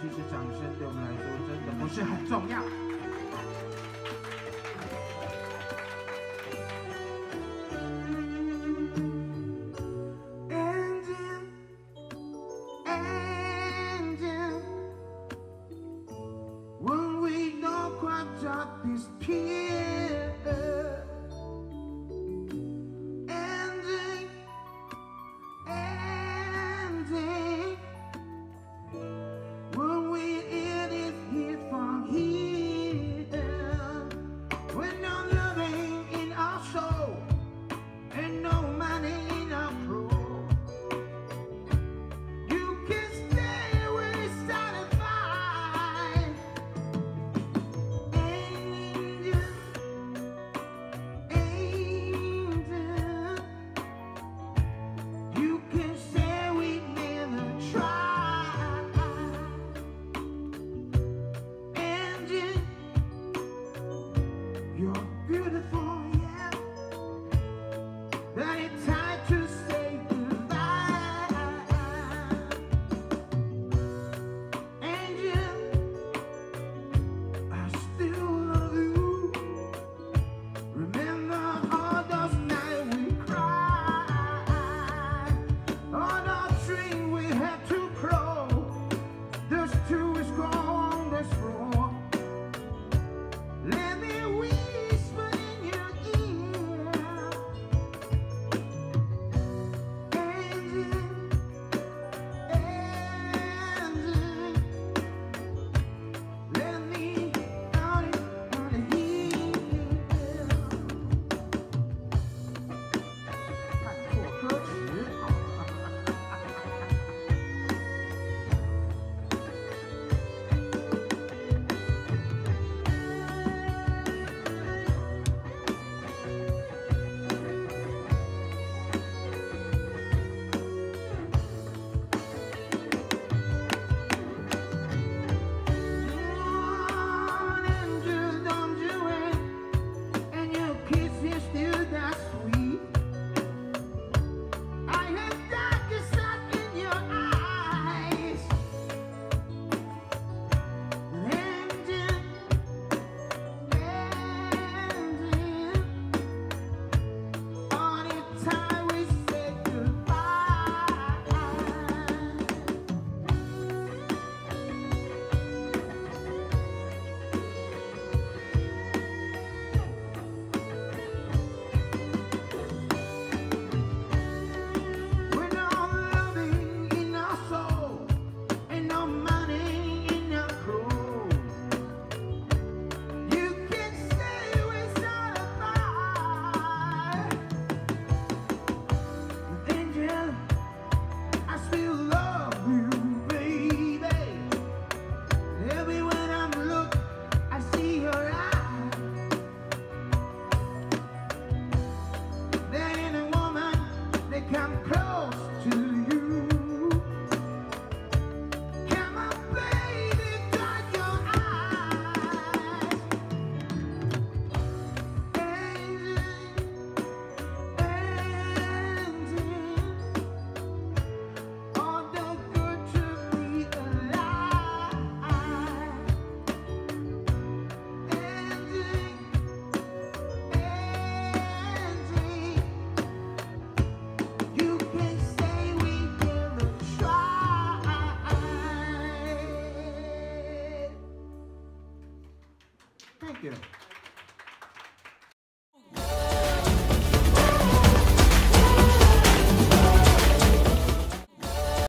其实掌声对我们来说真的不是很重要。